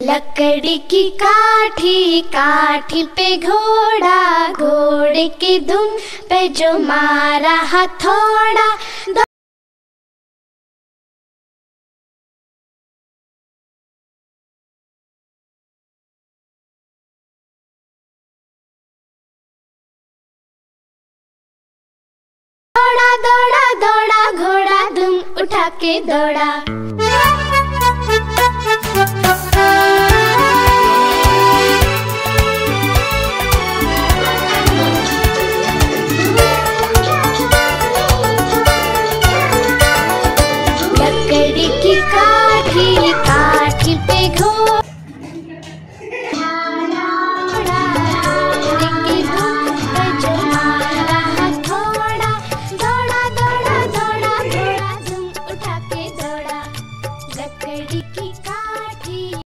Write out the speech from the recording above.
लकड़ी की काठी काठी पे घोड़ा, घोड़े की धुन पे जो मारा हथौड़ा। दौड़ा दौड़ा दौड़ा, घोड़ा धुम उठा के दौड़ा। か